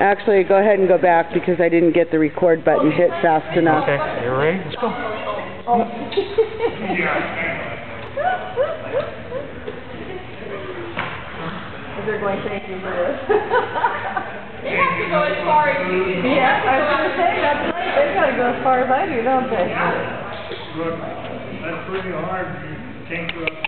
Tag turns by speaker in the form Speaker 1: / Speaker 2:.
Speaker 1: Actually, go ahead and go back because I didn't get the record button hit fast enough.
Speaker 2: Okay, you ready? Let's go.
Speaker 3: They're going, thank you for this.
Speaker 4: They have to go as far as you do.
Speaker 3: Yeah, I was gonna say, that's right, they've gotta go as far as I do, don't they?
Speaker 5: Look, that's pretty hard, you can't go up